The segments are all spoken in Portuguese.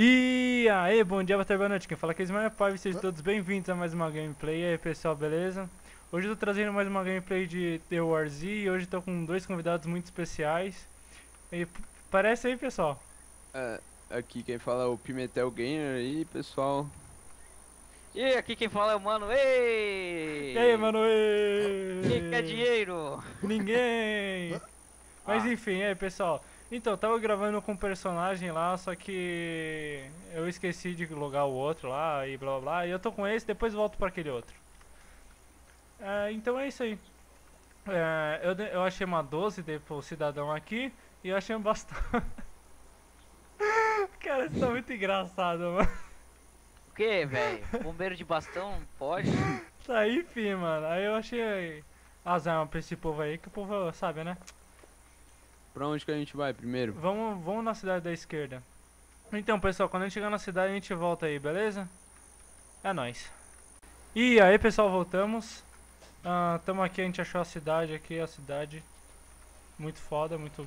E aí, bom dia, boa tarde, boa noite. Quem fala aqui é Ismael Paiva, sejam todos bem-vindos a mais uma gameplay. E aí, pessoal, beleza? Hoje eu tô trazendo mais uma gameplay de The War Z e hoje tô com dois convidados muito especiais. E parece aí, pessoal. É, aqui quem fala é o Pimentel Gamer aí, pessoal. E aqui quem fala é o mano, ei! E aí, mano? Quem quer dinheiro? Ninguém! Mas Ah. enfim, e aí, pessoal. Então, eu tava gravando com um personagem lá, só que eu esqueci de logar o outro lá e blá blá blá. E eu tô com esse, depois volto pra aquele outro. É, então é isso aí. É, eu, de- eu achei uma 12 dei pro cidadão aqui e eu achei um bastão. Cara, isso tá muito engraçado, mano. O que, velho? Bombeiro de bastão? Pode? Tá aí, enfim, mano. Aí eu achei as armas pra esse povo aí, que o povo sabe, né? Pra onde que a gente vai primeiro? Vamos, vamos na cidade da esquerda. Então, pessoal, quando a gente chegar na cidade, a gente volta aí, beleza? É nóis. E aí, pessoal, voltamos. Ah, tamo aqui, a gente achou a cidade aqui, a cidade. Muito foda, muito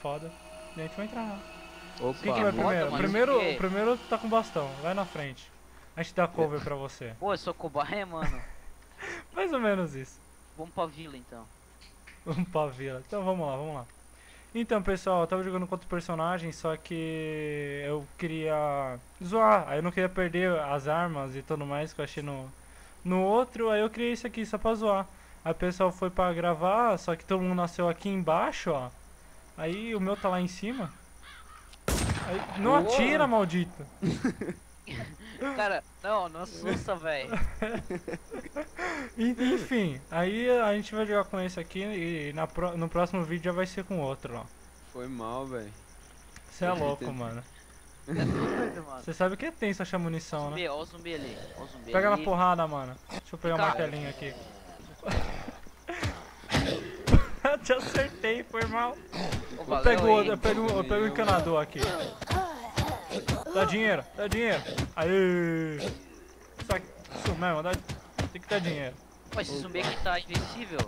foda. E a gente vai entrar lá. Opa, Quem que vai foda, primeiro? mano, primeiro, o o primeiro tá com bastão, vai na frente. A gente dá cover pra você. Pô, eu sou cobaia, mano. Mais ou menos isso. Vamos pra vila então. Vamos pra vila. Então vamos lá, vamos lá. Então, pessoal, eu tava jogando com outro personagem, só que eu queria zoar. Aí eu não queria perder as armas e tudo mais que eu achei no, no outro. Aí eu criei isso aqui só pra zoar. Aí o pessoal foi pra gravar, só que todo mundo nasceu aqui embaixo, ó. Aí o meu tá lá em cima. Aí, não Boa. atira, maldito. Cara, não, não assusta, velho. En- Enfim, aí a gente vai jogar com esse aqui e na pro- no próximo vídeo já vai ser com outro, ó. Foi mal, velho. Você é louco, mano. É. Você sabe que é tenso achar munição, né? Zumbi, ó o zumbi ali. Ó o zumbi Pega na ali. porrada, mano. Deixa eu pegar o martelinho aqui. Te acertei, foi mal. Ô, Eu pego, o- eu pego, eu pego o encanador aqui. Dá dinheiro, dá dinheiro. Aê! Só que, isso mesmo, dá, tem que dar dinheiro. Pô, esse zumbi aqui tá invencível.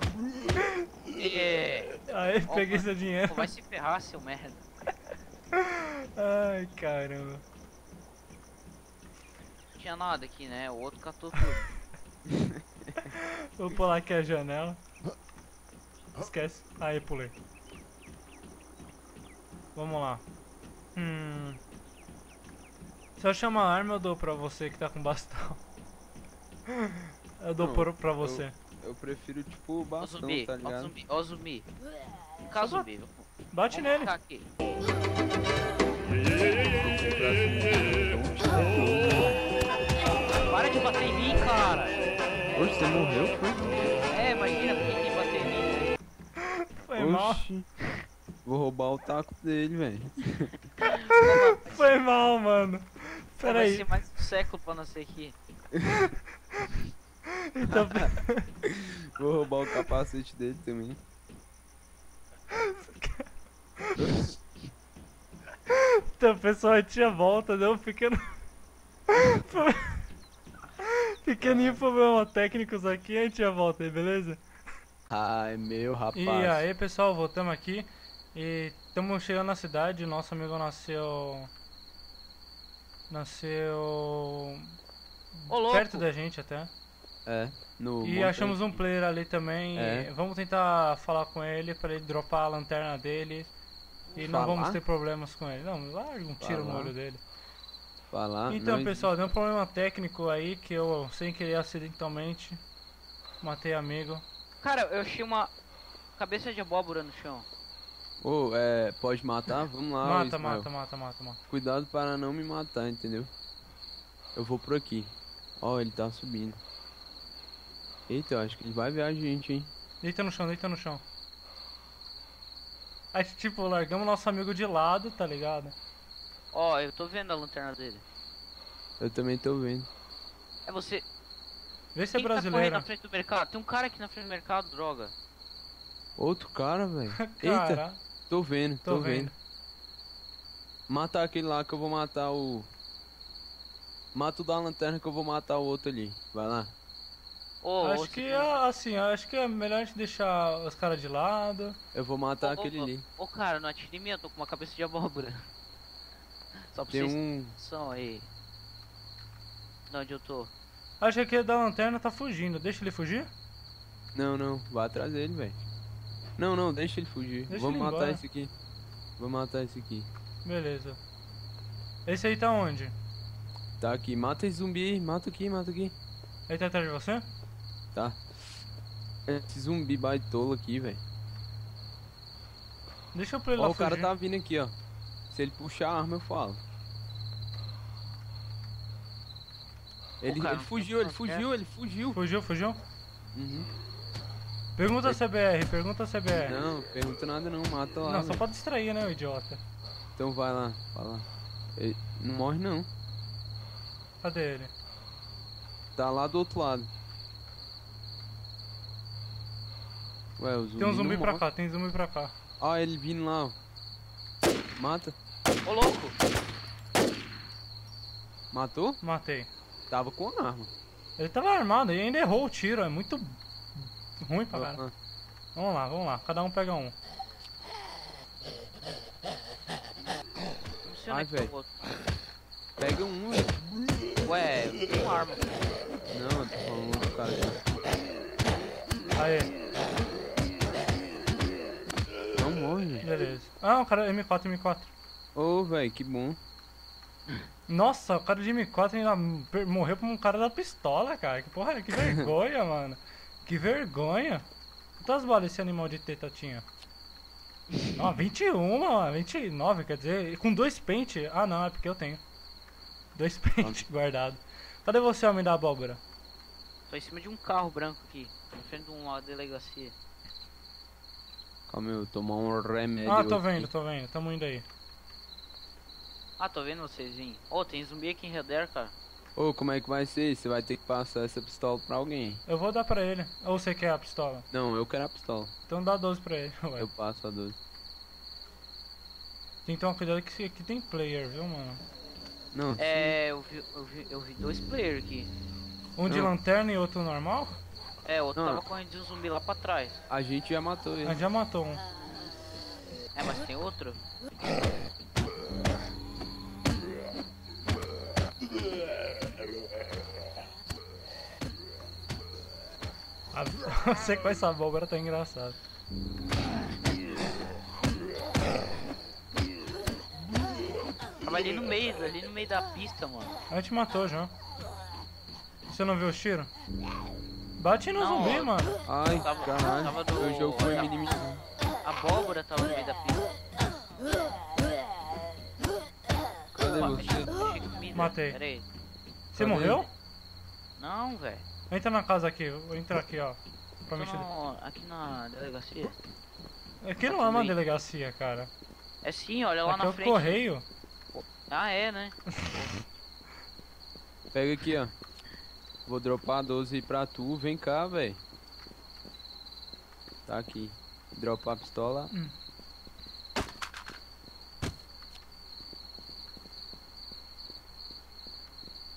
É. Opa. peguei seu dinheiro. Pô, vai se ferrar, seu merda. Ai, caramba. Não tinha nada aqui, né? O outro catou tudo. Vou pular aqui a janela. Esquece. Aí, pulei. Vamos lá. Hum. Se eu chamar a arma, eu dou pra você que tá com bastão. Eu dou Não, por, pra você. Eu prefiro tipo o Ó o bastão, zumbi, tá ó o ligado? zumbi, ó o zumbi. Cá o zumbi. Bate Vamos nele. aqui. Para de bater em mim, cara. Oxe, você morreu, foi? É, imagina por que bater em mim, né? Foi mal. Vou roubar o taco dele, velho. Foi mal, mano. Pô, Vai Pera ser aí. mais um século pra nascer aqui. Então, Vou roubar o capacete dele também. então pessoal, a gente já volta, deu um pequeno. Pequeninho problema técnicos aqui, a gente já volta aí, beleza? Ai, meu rapaz. E aí, pessoal, voltamos aqui e estamos chegando na cidade. Nosso amigo nasceu. Nasceu. Ô, perto da gente até. É, no. E achamos um player ali também. É. Vamos tentar falar com ele para ele dropar a lanterna dele. E não Falar? vamos ter problemas com ele. Não, larga um tiro no Falar? olho dele. Falar. Então, não pessoal, deu um problema técnico aí que eu, sem querer, acidentalmente, matei amigo. Cara, eu achei uma cabeça de abóbora no chão. Ô, é, pode matar? Vamos lá, mata, Ismael. mata, mata, mata, mata. Cuidado para não me matar, entendeu? Eu vou por aqui. Ó, ele tá subindo. Eita, eu acho que ele vai ver a gente, hein? Deita no chão, deita no chão. Aí, tipo, largamos nosso amigo de lado, tá ligado? Ó, eu tô vendo a lanterna dele. Eu também tô vendo. É você. Vê se é Quem tá correndo brasileiro. na frente do mercado? Tem um cara aqui na frente do mercado, droga. Outro cara, velho. Eita, Cara, tô vendo, tô, tô vendo. vendo. Mata aquele lá que eu vou matar o. Mata o da lanterna que eu vou matar o outro ali. Vai lá. Ô, acho que é assim, acho que é melhor a gente deixar os caras de lado. Eu vou matar ô, aquele ô, ali. Ô, cara, não atire em mim, eu tô com uma cabeça de abóbora. Só pra Tem vocês um. noção aí. De onde eu tô? Acho que aquele da lanterna tá fugindo. Deixa ele fugir? Não, não, vai atrás dele, velho. Não, não, deixa ele fugir. Deixa Vamos ele matar embora. esse aqui. Vamos matar esse aqui. Beleza. Esse aí tá onde? Tá aqui, mata esse zumbi aí, mata aqui, mata aqui. Ele tá atrás de você? Tá. Esse zumbi baitolo aqui, velho. Deixa eu pra ele Ó, lá o cara tá vindo aqui, ó. Se ele puxar a arma, eu falo. Ele, cara, ele fugiu, ele fugiu, ele fugiu. Fugiu, fugiu? Uhum. Pergunta a CBR, pergunta a CBR. Não, pergunta nada não, mata lá. Não, só velho. pra distrair, né, o idiota? Então vai lá, vai lá. Ele não morre não. Cadê ele? Tá lá do outro lado. Ué, o zumbi Tem um não zumbi pra morre. cá, tem zumbi pra cá. Ó, ele vindo lá, ó. Mata. Ô louco! Matou? Matei. Tava com arma. Ele tava armado e ainda errou o tiro, é muito ruim pra cara. Vamos lá, vamos lá, cada um pega um. Ai, é velho. eu vou. Pega um. Ué, uma arma. Não, eu tô falando do cara aqui. Aê, Não morre, velho. beleza. Ah, o cara M4, M4. Ô, velho, que bom. Nossa, o cara de M4 ainda morreu pra um cara da pistola, cara. Que porra, que vergonha, mano. Que vergonha. Quantas balas esse animal de teta tinha? Ó, 21, mano. 29, quer dizer, com dois pente. Ah, não, é porque eu tenho. Dois pente guardado. Cadê você, homem da abóbora? Tô em cima de um carro branco aqui. Na frente de uma delegacia. Calma aí, eu tomar um remédio. Ah, tô aqui. vendo, tô vendo. Tamo indo aí. Ah, tô vendo vocês virem. Ô, tem zumbi aqui em Redder, cara. Ô, como é que vai ser? Você vai ter que passar essa pistola pra alguém. Eu vou dar pra ele. Ou você quer a pistola? Não, eu quero a pistola. Então dá 12 pra ele. Ué. Eu passo a 12. Tem que tomar cuidado que aqui tem player, viu, mano? Não, É, eu vi, eu vi, eu vi dois players aqui. Um de Não. lanterna e outro normal? É, o outro Não. tava correndo de um zumbi lá pra trás. a gente já matou ele. A gente já matou um. É, mas tem outro? você com essa abóbora tá engraçado. Tava ali no meio, ali no meio da pista, mano. A gente matou já. Você não viu o tiro? Bate no Não, zumbi, ó. mano. Ai, Tava- caralho. tava do- O jogo foi minimizado. A abóbora tava no meio da pista. Cadê Opa, você? Matei. Pera aí. Você Cadê? morreu? Não, velho. Entra na casa aqui, vou entrar aqui, ó. Pra Tô mexer. no- aqui na delegacia. Aqui não Tá é uma delegacia, cara. É sim, olha lá Aqui é na o frente. correio. Ah, é, né? Pega aqui, ó. Vou dropar 12 aí pra tu. Vem cá, velho. Tá aqui. Dropar a pistola. Hum.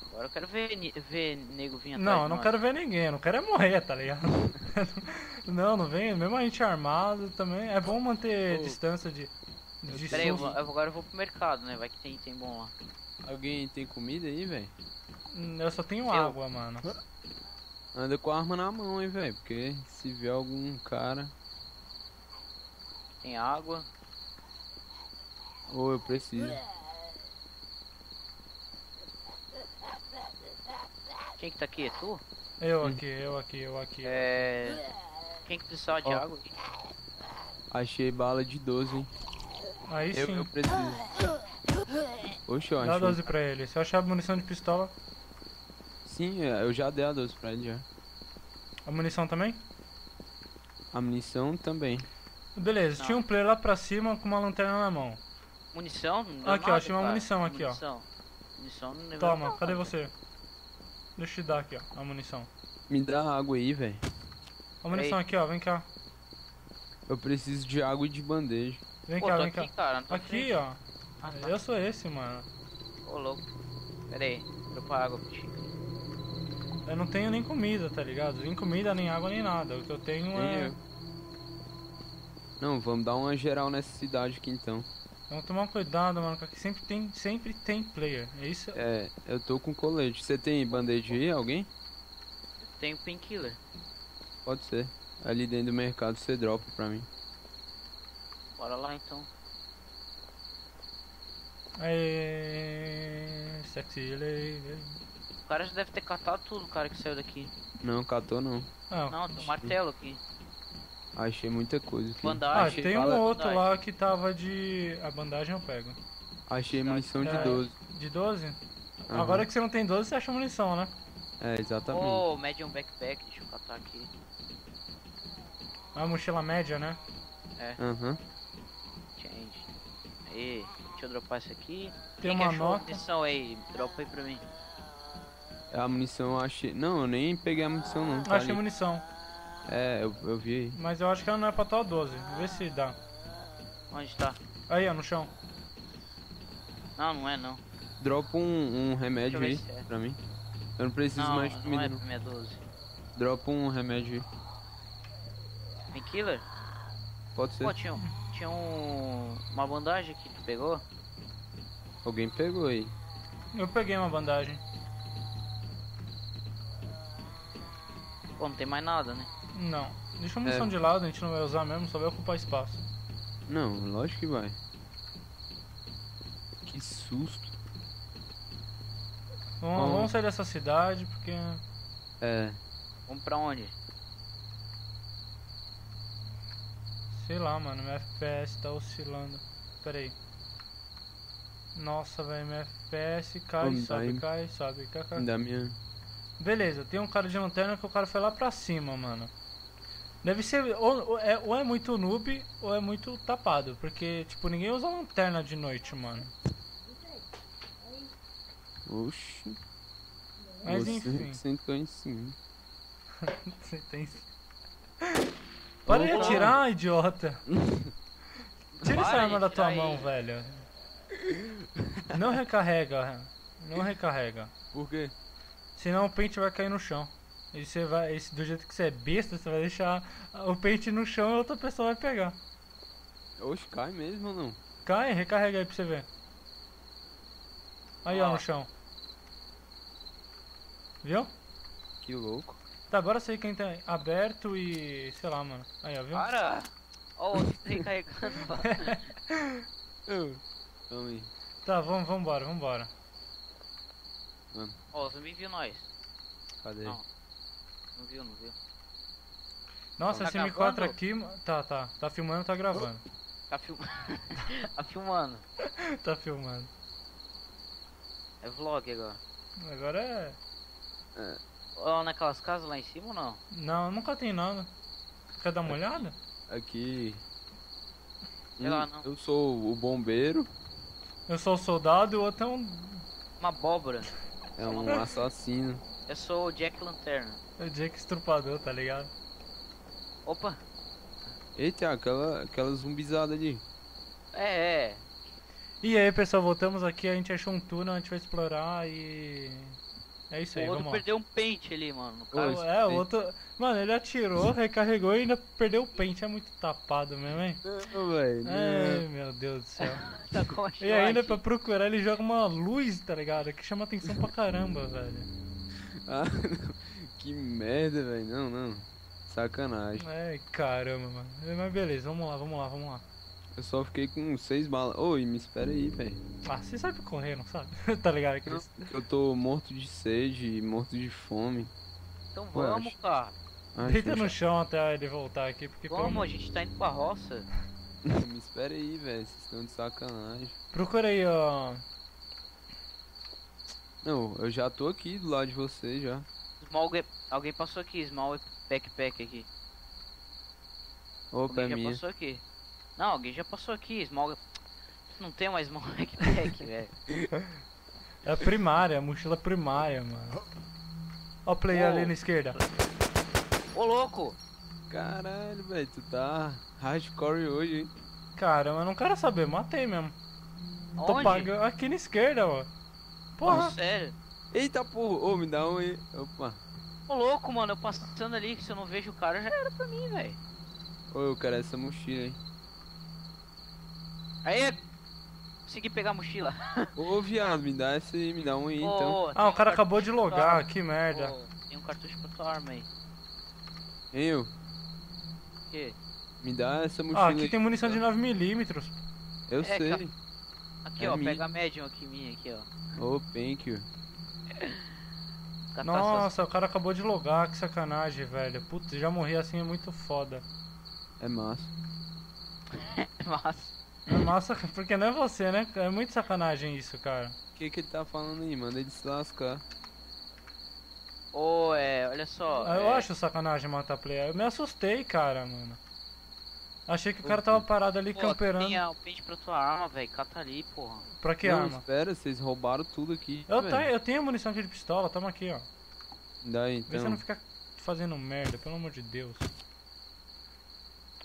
Agora eu quero ver, ver nego vir atrás Não, eu não quero ver ninguém, eu não quero é morrer, tá ligado? não, não vem, mesmo a gente armado também. É bom manter Ô. distância de. de Pera aí, eu vou- agora eu vou pro mercado, né? Vai que tem item bom lá. Alguém tem comida aí, velho? Hum, Eu só tenho Eu. água, mano. Anda com a arma na mão, hein, velho. Porque se vier algum cara. Tem água. Ou eu preciso. Quem que tá aqui? É tu? Eu aqui, eu aqui, eu aqui. É. Quem que precisava de Ó. água? Achei bala de 12, hein. Aí Eu, sim. eu preciso. Oxe, eu Dá acho. 12 pra ele. Se eu achar munição de pistola, Sim, é, eu já dei a 12 pra ele já. a munição também? A munição também. Beleza, Não. tinha um player lá pra cima com uma lanterna na mão. Munição? Não deu Aqui, ó, nada, achei uma cara. munição aqui, ó. munição. Munição não Toma, nada. cadê você? Deixa eu te dar aqui, ó, a munição. Me dá água aí, velho. A munição aqui, ó, vem cá. Eu preciso de água e de bandeja. Vem Pô, cá, vem aqui, cá. cara. Aqui, frente. ó. Ah, tá. Eu sou esse, mano. Ô, louco. Pera aí. Dropa água pro Chico. Eu não tenho nem comida, tá ligado? Nem comida, nem água, nem nada. O que eu tenho é. Não, vamos dar uma geral nessa cidade aqui então. Vamos tomar cuidado, mano, porque sempre tem, sempre tem player. É isso? É, eu tô com colete. Você tem band-aid aí, alguém? Tem o painkiller. Pode ser. Ali dentro do mercado você dropa pra mim. Bora lá então. Aê, sexy lady. O cara já deve ter catado tudo, o cara que saiu daqui. Não, catou não. Ah, Não, tem um martelo aqui. Achei muita coisa aqui. ah, Bandagem. tem fala- um outro bandagem. lá que tava de. A bandagem eu pego. Achei munição de É. 12. De 12? Aham. Agora que você não tem 12, você acha munição, né? É, exatamente. Ô, medium backpack, deixa eu catar aqui. A mochila média, né? Aham. Change. Aí, deixa eu dropar isso aqui. Tem Quem uma nota. munição aí? Dropa aí pra mim. A munição eu achei. Não, eu nem peguei a munição não. Tá Achei ali. munição. É, eu, eu vi aí. Mas eu acho que ela não é pra tua 12. Vê se dá. Onde tá? Aí, ó, no chão. Não, não é não. Dropa um, um remédio aí é. pra mim. Eu não preciso Não, mais de não comida é não. pra minha 12. Dropa um remédio aí. Painkiller? Pode ser. Pô, tinha, um- tinha um, uma bandagem aqui, tu pegou? Alguém pegou aí. Eu peguei uma bandagem. Pô, não tem mais nada, né? Não. Deixa a munição É. de lado, a gente não vai usar mesmo, só vai ocupar espaço. Não, lógico que vai. Que susto. Vamos, Vamos. vamos sair dessa cidade, porque. É, Vamos pra onde? Sei lá, mano, meu FPS tá oscilando. Pera aí. Nossa, velho, meu FPS cai, Vamos sobe, daí. cai, sobe, cai, cai. da minha. Beleza, tem um cara de lanterna que o cara foi lá pra cima, mano. Deve ser. Ou, é, ou é muito noob ou é muito tapado. Porque, tipo, ninguém usa lanterna de noite, mano. Oxi. Mas você enfim. sentou em cima. Você tem. Para de atirar, idiota! Tira essa arma da tua atirar mão, aí. velho. Não recarrega. Não recarrega. Por quê? Senão o pente vai cair no chão. E você vai. esse- do jeito que você é besta, você vai deixar o pente no chão e outra pessoa vai pegar. Oxe, cai mesmo ou não? Cai, recarrega aí pra você ver. Aí, ó, Ó. no chão. Viu? Que louco. Tá, agora sei quem tá aberto e. sei lá, mano. Aí, ó, viu? Para! Ó, o outro tá recarregando. Calma aí. Tá, vamos, vambora, vambora. Ó, o zumbi viu nós. Cadê? Não. Não viu, não viu. Nossa, Tá esse M4 gravando? aqui. Tá, tá. Tá filmando, tá gravando. Tá, film... tá filmando. tá filmando. É vlog agora. Agora é. Ó, naquelas casas lá em cima ou não? Não, nunca tem nada. Quer dar uma olhada? Aqui. Sei lá, não. Eu sou o bombeiro. Eu sou o soldado e o outro é um. Uma abóbora. É um assassino. Eu sou o Jack Lanterna. É o Jake Estrupador, tá ligado? Opa! Eita, aquela, aquela zumbizada ali. É, é. E aí, pessoal, voltamos aqui. A gente achou um túnel, a gente vai explorar e. É isso O aí, outro vamos lá. perdeu um pente ali, mano. No Ô, cara. esse É, o outro. Mano, ele atirou, recarregou e ainda perdeu o pente. É muito tapado mesmo, hein? Não, velho. Ai, meu Deus do céu. Tá com a E ainda pra procurar ele joga uma luz, tá ligado? Que chama atenção pra caramba, velho. Ah, não. que merda, velho. Não, não. Sacanagem. Ai, caramba, mano. Mas beleza, vamos lá, vamos lá, vamos lá. Eu só fiquei com seis balas. Oi, me espera aí, velho. Ah, você sabe correr, não sabe? tá ligado, Cris? Eu tô morto de sede, morto de fome. Então Ué, vamos, cara. Ai, Deita no chão até ele voltar aqui, porque pelo Vamos, amor- a gente tá indo pra roça. Me espera aí, velho. Vocês estão de sacanagem. Procura aí, ó. Não, eu já tô aqui do lado de você já. Small, alguém passou aqui, small backpack aqui. Opa, é alguém já minha. passou aqui. Não, alguém já passou aqui, small. Não tem mais small backpack, velho. É a primária, a mochila primária, mano. Ó o player Ô. ali na esquerda. Ô louco! Caralho, velho. Tu tá hardcore hoje, hein? Caramba, eu não quero saber, matei mesmo. Tô Onde? pagando aqui na esquerda, ó. Porra, sério. Eita porra. Ô, me dá um aí. Opa. Ô louco, mano, eu passando ali, que se eu não vejo o cara, já era pra mim, velho. Ô, eu quero essa mochila aí. Aí, Consegui pegar a mochila. Ô, viado, me dá esse, me dá um aí, então. Ô, tem Ah, o um cara acabou de logar, arma. que merda. Ô, tem um cartucho pra tua arma aí. Hein, eu? O quê? Me dá essa mochila Ah, aqui aí. tem munição de 9mm. Eu É, sei. Aqui, É ó, minha. pega a médium aqui minha aqui, ó. Ô, thank you. Catar Nossa, o cara acabou de logar, que sacanagem, velho. Putz, já morri assim é muito foda. É massa. suas- Massa. É massa, porque não é você, né? É muito sacanagem isso, cara. O que que ele tá falando aí? Manda ele se lascar. Ô, é, olha só. Eu é, acho sacanagem matar player. Eu me assustei, cara, mano. Achei que o cara tava parado ali pô, camperando. Tem o pente pra tua arma, velho. Cata ali, porra. Pra que Não, arma? espera, vocês roubaram tudo aqui. Eu, tá, eu tenho munição aqui de pistola, toma aqui, ó. Dá aí, Vê se então. não fica fazendo merda, pelo amor de Deus.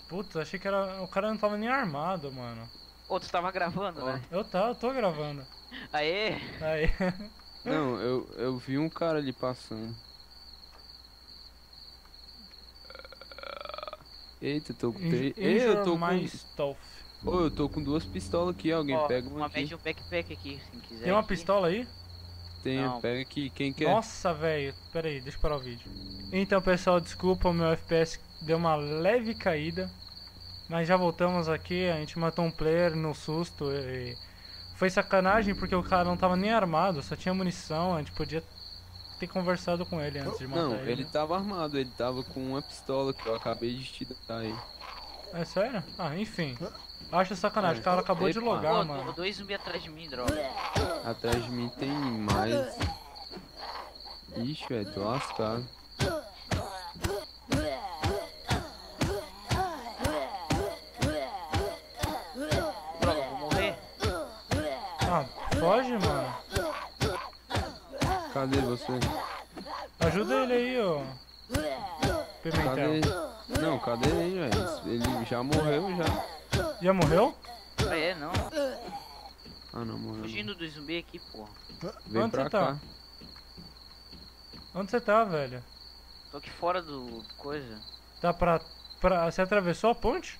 Putz, achei que era. O cara não tava nem armado, mano. Ô, tu tava gravando, Ó. né? Eu tá, eu tô gravando. Aê! Aí. Não, eu, eu vi um cara ali passando. Eita, tô com três. Ei, eu tô com. mais stuff. Ô, eu tô com duas pistolas aqui, alguém Ó, pega uma uma aqui. médium backpack aqui, se quiser. Tem uma aqui. pistola aí? Tem, Não. pega aqui, quem quer? Nossa, velho. Pera aí, deixa eu parar o vídeo. Então, pessoal, desculpa, o meu FPS deu uma leve caída. Mas já voltamos aqui, a gente matou um player no susto e... Foi sacanagem porque o cara não tava nem armado, só tinha munição, a gente podia ter conversado com ele antes de matar Não, ele. ele tava armado, ele tava com uma pistola que eu acabei de te dar aí. É sério? Ah, enfim. Acho sacanagem, o cara acabou de Epa. logar, Pô, mano. dois zumbis atrás de mim, droga. Atrás de mim tem mais. Ixi, velho, tô lascado. Droga, vou morrer. Ah, foge, mano. Cadê você? Ajuda ele aí, ó. Pimentel. Cadê? Não, cadê ele, velho? Ele já morreu já. Já morreu? É, não. Ah, não, morreu. Fugindo do zumbi aqui, porra. Vem Onde pra você tá? cá. Onde você tá, velho? Tô aqui fora do coisa. Tá pra, pra. Você atravessou a ponte?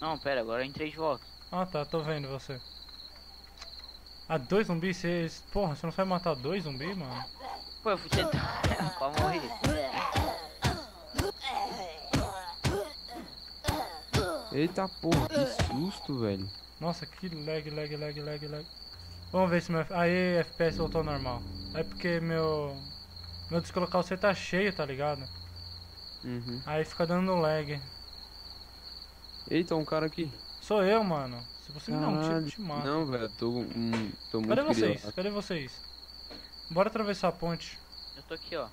Não, pera, agora eu entrei de volta. Ah tá, tô vendo você. Ah, dois zumbis? Você. Porra, você não vai matar dois zumbis, mano? Pô, eu fui tentar. pra morrer. Eita porra, que susto, velho. Nossa, que lag, lag, lag, lag, lag. Vamos ver se meu. Aí, FPS voltou ao normal. É porque meu. Meu descolocar você tá cheio, tá ligado? Uhum. Aí fica dando lag. Eita, um cara aqui. Sou eu, mano. Se você um Caralho. te mato. Não, velho, tô, hum, tô muito Cadê vocês? grilado. Cadê vocês? Bora atravessar a ponte. Eu tô aqui, ó.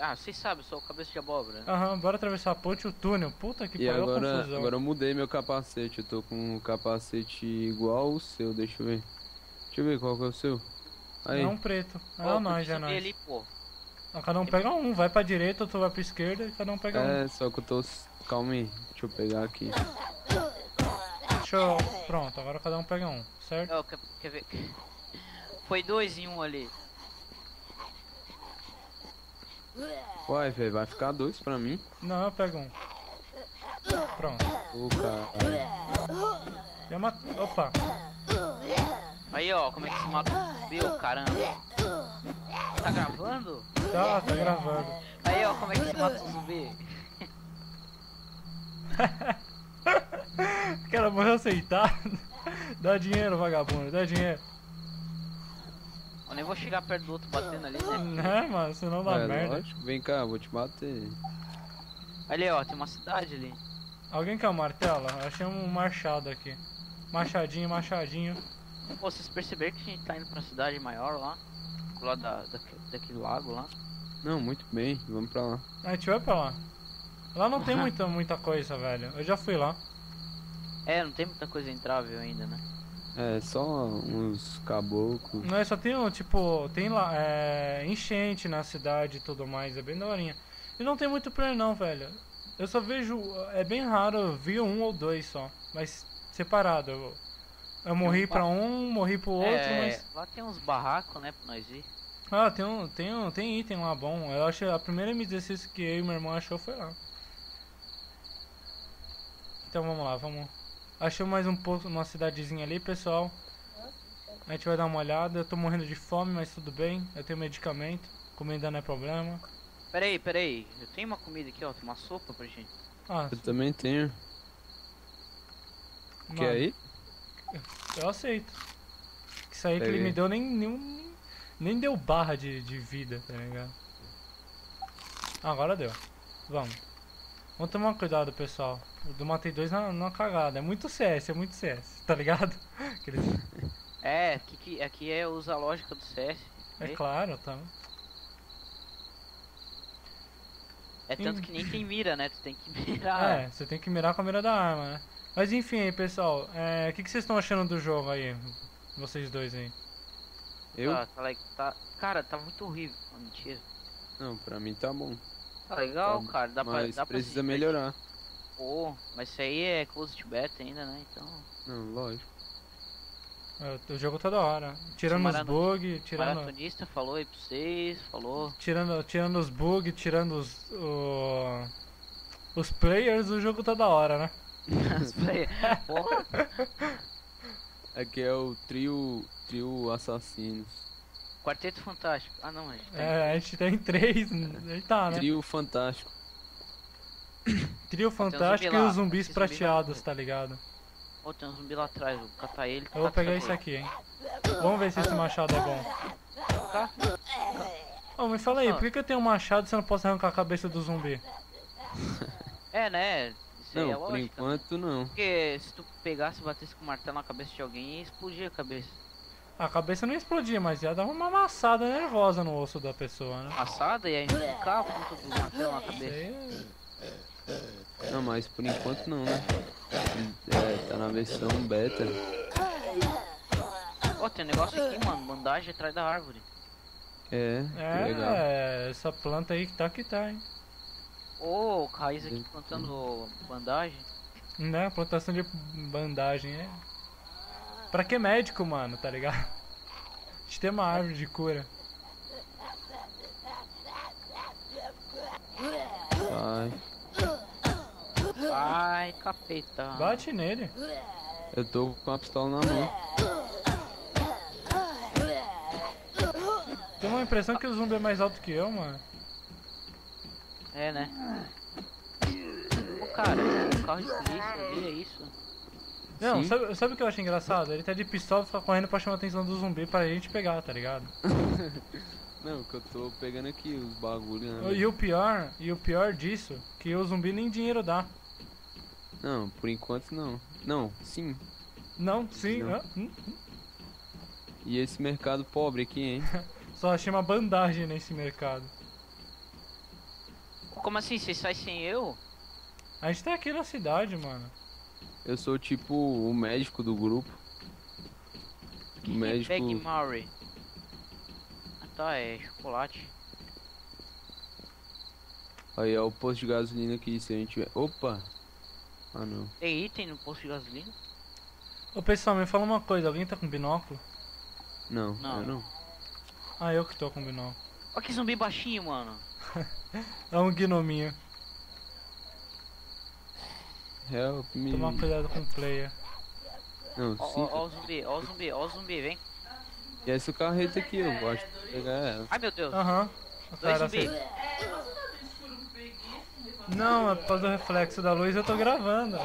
Ah, vocês sabem, eu sou o cabeça de abóbora. Aham, bora atravessar a ponte e o túnel. Puta que pariu, agora, confusão. agora eu mudei meu capacete. Eu tô com um capacete igual o seu, deixa eu ver. Deixa eu ver qual que é o seu. Aí, É um preto. Ah, eu nós, fui já nós. ali, pô. Ah, Cada um pega um, vai pra direita, outro vai pra esquerda e cada um pega um. é, só que eu tô. Calma aí, deixa eu pegar aqui. Deixa eu... Pronto, agora cada um pega um, certo? Ó, quer, quer ver? Foi dois em um ali. Uai, velho, vai ficar dois pra mim? Não, eu pego um. Pronto. Ô, cara. Já mat... Opa, Aí, ó, como é que se mata um zumbi, ô caramba. Tá gravando? tá, tá gravando. Aí, ó, como é que se mata um zumbi? O cara morreu aceitado. Dá dinheiro, vagabundo, dá dinheiro. Eu nem vou chegar perto do outro batendo ali, né? Né, mano, senão dá é, merda. lógico, vem cá, vou te bater. Ali, ó, tem uma cidade ali. Alguém quer um martelo? Achei um machado aqui. Machadinho, machadinho. Pô, vocês perceberam que a gente tá indo pra cidade maior lá? Do lado da, daquele, daquele lago lá? Não, muito bem, vamos pra lá. A gente vai pra lá. Lá não tem muita, muita coisa, velho. Eu já fui lá. É, não tem muita coisa entrável ainda, né? É, só uns caboclos. Não, só tem, um, tipo, tem lá, é, enchente na cidade e tudo mais, é bem daorinha. E não tem muito player não, velho. Eu só vejo, é bem raro, eu vi um ou dois só, mas separado. Eu, eu morri pra um, morri pro outro, é, mas... lá tem uns barracos, né, pra nós ir. Ah, tem um, tem um, tem item lá bom. Eu acho que a primeira M16 que eu e meu irmão achou foi lá. Então vamos lá, vamos. Achei mais um pouco, uma cidadezinha ali, pessoal. A gente vai dar uma olhada. Eu tô morrendo de fome, mas tudo bem. Eu tenho medicamento. Comida não é problema. Pera aí, pera aí. Eu tenho uma comida aqui, ó. Tem uma sopa pra gente. Ah, Eu também tenho. mano, Quer aí? Eu aceito. Isso aí que ele me deu nem, nem, nem deu barra de, de vida, tá ligado? Ah, Agora deu. Vamos. Vamos tomar cuidado, pessoal. Eu matei dois na, na cagada. É muito CS, é muito CS, tá ligado? Aqueles- É, aqui, aqui é usa a lógica do CS. É né? claro, tá. É tanto que nem tem mira, né? Tu tem que mirar. É, você tem que mirar com a mira da arma, né? Mas enfim aí, pessoal. é, O que, que vocês estão achando do jogo aí? Vocês dois aí. Eu? Tá, tá, le- tá- Cara, tá muito horrível. Ah, mentira. Não, pra mim tá bom. Tá legal, Tá, cara. Dá pra, Mas dá pra se precisa divertir. melhorar. Pô, mas isso aí é closed beta ainda, né? Então. Não, lógico. É, O jogo tá da hora. Tirando os bugs, O tirando. maratonista falou aí pra vocês, falou. Tirando, tirando os bugs, tirando os. o- os players, o jogo tá da hora, né? As play- Porra, Aqui é o trio. Trio assassinos. Quarteto Fantástico. Ah não, a gente tá É, a gente tem três. Aí tá, né? Trio fantástico. Trio fantástico e lá. os zumbis Esse zumbi prateados, tá ligado? Ó, tem um zumbi lá atrás, vou catar ele. Eu vou pegar isso aqui, hein? Vamos ver se esse machado é bom. Tá? Ô, me fala aí, Ah. por que, que eu tenho um machado e você não posso arrancar a cabeça do zumbi? É, né? Isso aí é Não, por lógico. enquanto não. Porque se tu pegasse e batesse com o martelo na cabeça de alguém, ia explodir a cabeça. A cabeça não explodia, mas ia dar uma amassada nervosa no osso da pessoa, né? Passada e aí ficar a ponta do martelo na cabeça. é- Não, mas por enquanto não, né? É, tá na versão beta. Ó, tem um negócio aqui, mano. Bandagem atrás da árvore. É, que legal. É, essa planta aí que tá que tá, hein? Ô, o raiz aqui plantando bandagem. Né? Plantação de bandagem é. Pra que médico, mano, tá ligado? A gente tem uma árvore de cura. Vai. Ai, capeta. Bate nele. Eu tô com a pistola na mão. Tem uma impressão que o zumbi é mais alto que eu, mano. É, né? Ô, cara, um carro de polícia é isso? Não, Sim. sabe, sabe o que eu acho engraçado? Ele tá de pistola e fica correndo pra chamar a atenção do zumbi pra gente pegar, tá ligado? Não, que eu tô pegando aqui os bagulhos, né? E o pior, e o pior disso, que o zumbi nem dinheiro dá. Não, por enquanto não. Não, sim. Não, sim, Não. hã? Hum? E esse mercado pobre aqui, hein? só achei uma bandagem nesse mercado. Como assim? Vocês saem sem eu? A gente tá aqui na cidade, mano. Eu sou tipo o médico do grupo. O que, que médico- é Bag Murray? Ah tá, é chocolate. Aí é o posto de gasolina aqui, se a gente tiver. Opa! Ah não. Tem item no posto de gasolina? Ô pessoal, me fala uma coisa, alguém tá com binóculo? Não, Não. eu não. Ah, eu que tô com binóculo. Olha que zumbi baixinho, mano. É um gnominho. Help me. Tomar cuidado com o player. Não, Ó, sim. ó, ó o zumbi, ó o zumbi, ó o zumbi, vem. E essa carreta aqui, eu gosto de pegar ela. Ai meu Deus. Aham. O Dois cara zumbi. aceitou. Não, é por causa do reflexo da luz eu tô gravando.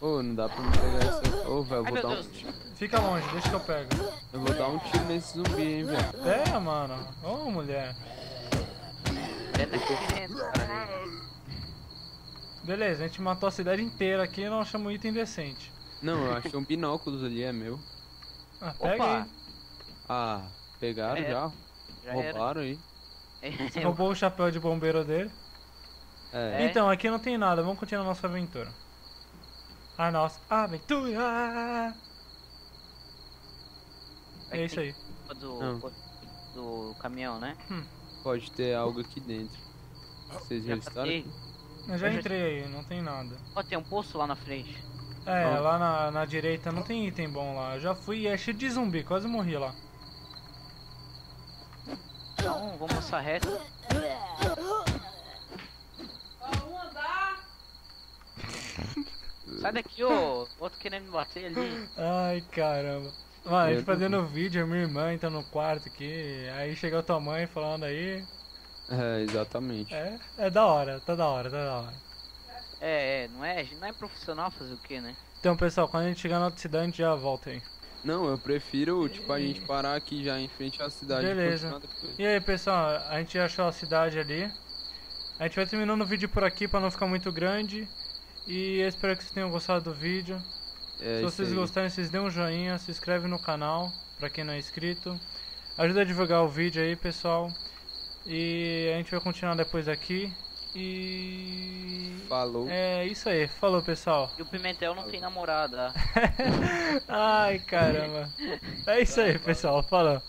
Ô, não dá pra me pegar essa. Ô, velho, eu Ai vou dar um. Deus. Fica longe, deixa que eu pego. Eu vou dar um tiro nesse zumbi, hein, velho. Pega, mano. Ô, mulher. Tá dentro, cara. Beleza, a gente matou a cidade inteira aqui e não achamos um item decente. Não, eu achei um binóculos ali, é meu. Ah, pega Opa. aí. Ah, pegaram É, já? Já era. Roubaram aí. Você roubou o chapéu de bombeiro dele. É. É. Então, aqui não tem nada, vamos continuar nossa aventura. A nossa aventura! É isso aí. Do, Não. do caminhão, né? Pode ter algo aqui dentro. Vocês já Já estaram? Eu já Eu já- entrei aí, não tem nada. Ó, tem um poço lá na frente. É, Ah. lá na, na direita não tem item bom lá. Eu já fui e é cheio de zumbi, quase morri lá. Então, vamos passar reto. Sai daqui, ô. Outro querendo me bater ali. Ai, caramba. Mano, a gente fazendo vídeo, minha irmã entrando no quarto aqui, aí chegou tua mãe falando aí. É, exatamente. É, é da hora, tá da hora, tá da hora. É, é, não é, a gente não é profissional fazer o que, né? Então, pessoal, quando a gente chegar na outra cidade, a gente já volta aí. Não, eu prefiro, tipo, a gente parar aqui já em frente à cidade. e Beleza. E aí, pessoal, a gente achou a cidade ali. A gente vai terminando o vídeo por aqui pra não ficar muito grande. E eu espero que vocês tenham gostado do vídeo. É, Se vocês aí. gostarem, vocês dêem um joinha, se inscreve no canal, pra quem não é inscrito. Ajuda a divulgar o vídeo aí, pessoal. E a gente vai continuar depois aqui. E. Falou. É isso aí, falou pessoal. E o Pimentel não tem namorada. Ai caramba. É isso aí, pessoal, falou.